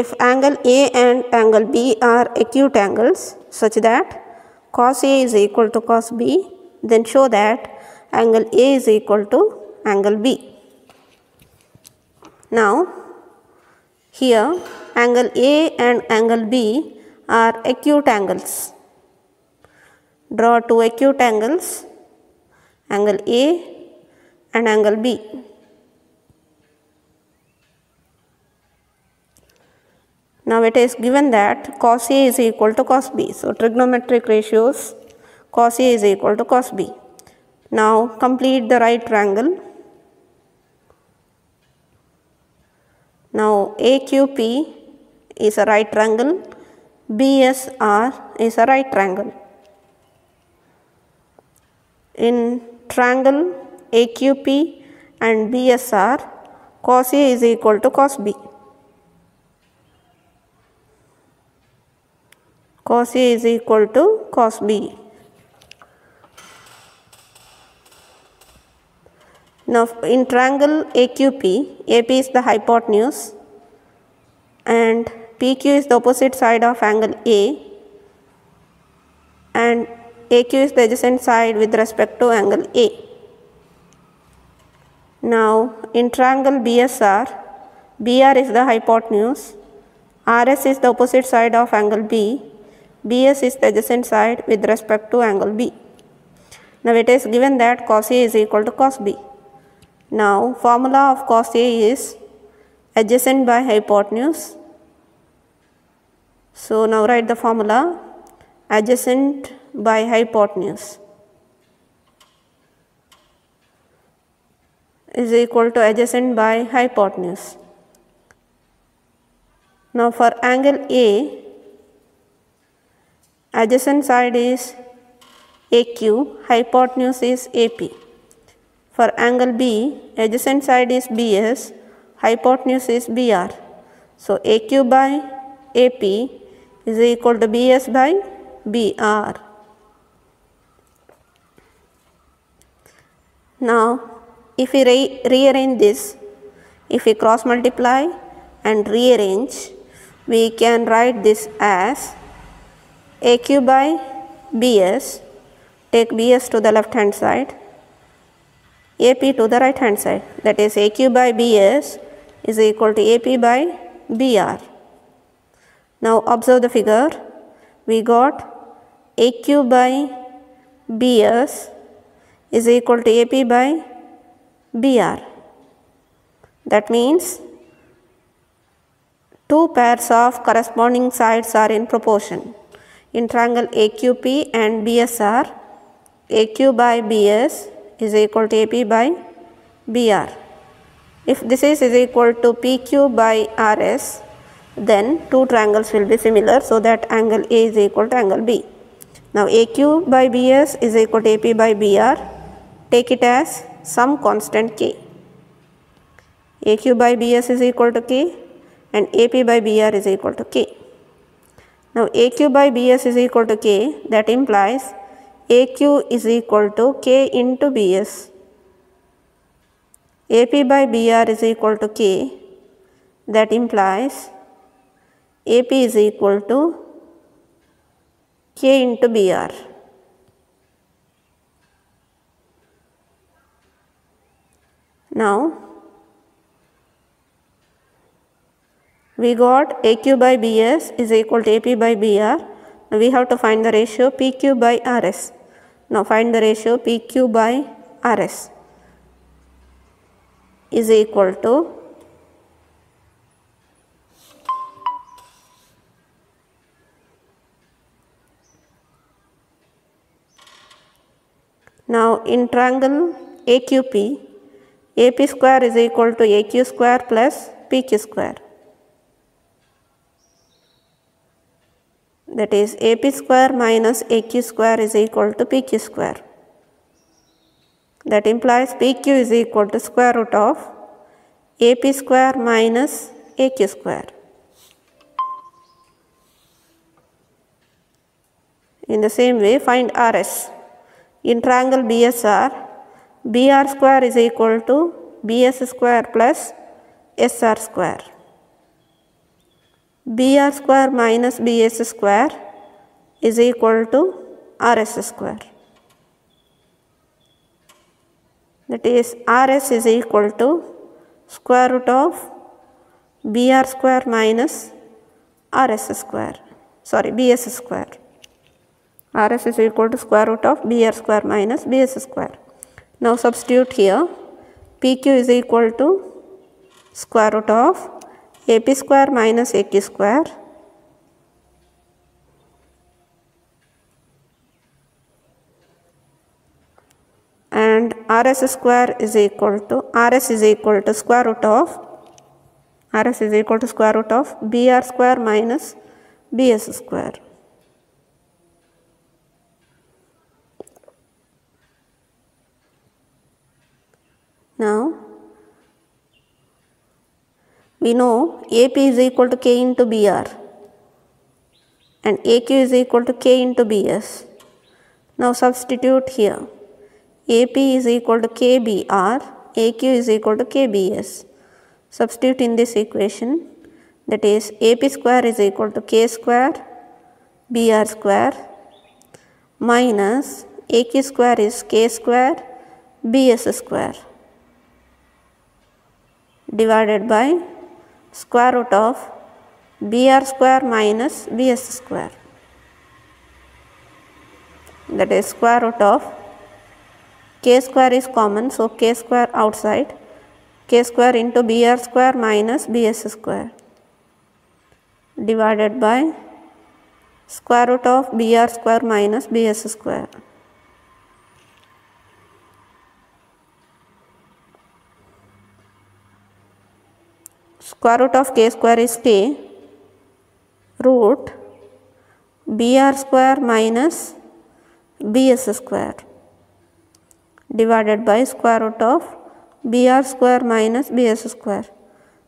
if angle A and angle B are acute angles such that cos A is equal to cos B, then show that angle A is equal to angle B. Now, here angle A and angle B are acute angles. Draw two acute angles, angle A and angle B. Now it is given that cos A is equal to cos B. So trigonometric ratios cos A is equal to cos B. Now complete the right triangle. Now AQP is a right triangle, BSR is a right triangle. In triangle AQP and BSR, cos A is equal to cos B. cos A is equal to cos B. Now in triangle AQP, AP is the hypotenuse and PQ is the opposite side of angle A and AQ is the adjacent side with respect to angle A. Now in triangle BSR, BR is the hypotenuse, RS is the opposite side of angle B BS is the adjacent side with respect to angle B. Now it is given that cos A is equal to cos B. Now formula of cos A is adjacent by hypotenuse. So now write the formula adjacent by hypotenuse is equal to adjacent by hypotenuse. Now for angle A Adjacent side is AQ, hypotenuse is AP. For angle B, adjacent side is BS, hypotenuse is BR. So AQ by AP is equal to BS by BR. Now, if we re rearrange this, if we cross multiply and rearrange, we can write this as AQ by BS, take BS to the left hand side, AP to the right hand side. That is AQ by BS is equal to AP by BR. Now observe the figure. We got AQ by BS is equal to AP by BR. That means two pairs of corresponding sides are in proportion in triangle AQP and BSR, AQ by BS is equal to AP by BR. If this is, is equal to PQ by RS, then two triangles will be similar so that angle A is equal to angle B. Now AQ by BS is equal to AP by BR, take it as some constant K. AQ by BS is equal to K and AP by BR is equal to K. Now AQ by BS is equal to K that implies AQ is equal to K into BS. AP by BR is equal to K that implies AP is equal to K into BR. Now we got AQ by BS is equal to AP by BR. Now we have to find the ratio PQ by RS. Now find the ratio PQ by RS is equal to Now in triangle AQP, AP square is equal to AQ square plus PQ square. That is AP square minus AQ square is equal to PQ square. That implies PQ is equal to square root of AP square minus AQ square. In the same way, find RS. In triangle BSR, BR square is equal to BS square plus SR square. BR square minus BS square is equal to RS square. That is RS is equal to square root of BR square minus RS square. Sorry, BS square. RS is equal to square root of BR square minus BS square. Now substitute here. PQ is equal to square root of A P square minus A की square and R S square is equal to R S is equal to square root of R S is equal to square root of B R square minus B S square now we know AP is equal to K into BR and AQ is equal to K into BS. Now substitute here. AP is equal to KBR, AQ is equal to KBS. Substitute in this equation that is AP square is equal to K square BR square minus AQ square is K square BS square divided by square root of BR square minus BS square that is square root of k square is common so k square outside k square into br square minus bs square divided by square root of br square minus bs square. Square root of k square is k root br square minus bs square divided by square root of br square minus bs square.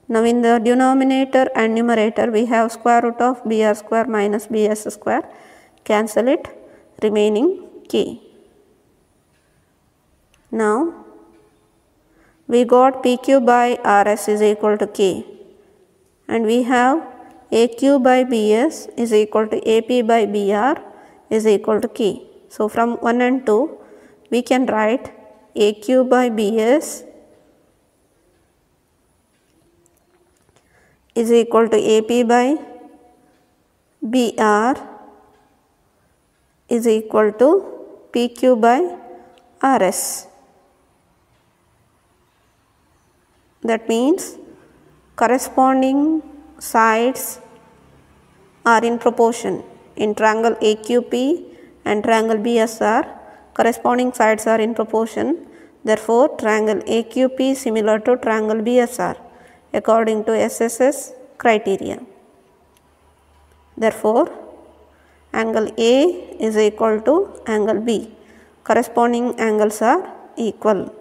Now in the denominator and numerator we have square root of br square minus bs square. Cancel it remaining k. Now we got pq by rs is equal to k and we have aq by bs is equal to ap by br is equal to k. So from 1 and 2 we can write aq by bs is equal to ap by br is equal to pq by rs. That means corresponding sides are in proportion. In triangle AQP and triangle BSR corresponding sides are in proportion. Therefore triangle AQP similar to triangle BSR according to SSS criteria. Therefore angle A is equal to angle B. Corresponding angles are equal